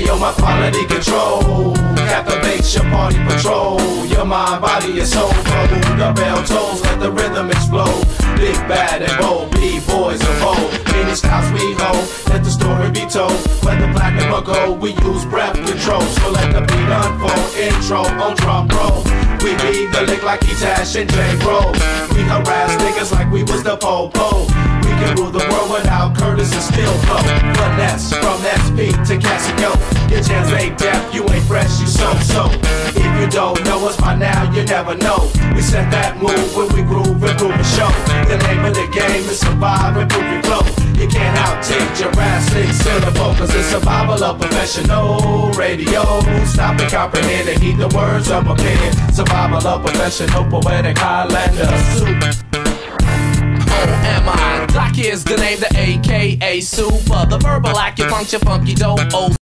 Hey yo, my quality control captivates your party patrol. Your mind, body, and soul flow. The bell tolls, let the rhythm explode. Big, bad, and bold, B boys of bold. Many styles we hold, let the story be told. Whether black or gold, we use breath control. So let the beat unfold. Intro on drum roll. We be the lick like Etash and J. Bro. We harass niggas like we was the po-po. We can rule the world without Curtis and still go. Finesse from SP to Casio. You ain't fresh, you so so. If you don't know us by now, you never know. We set that move when we groove and prove a show. The name of the game is survive and prove your flow. You can't outtake Jurassic syllable, cause it's survival of professional radio. Stop and comprehend and heed the words of pen. Survival of professional poetic Highlander. Oh, am I? Doc is the name, the AKA super. The verbal acupuncture, funky dope. Oh,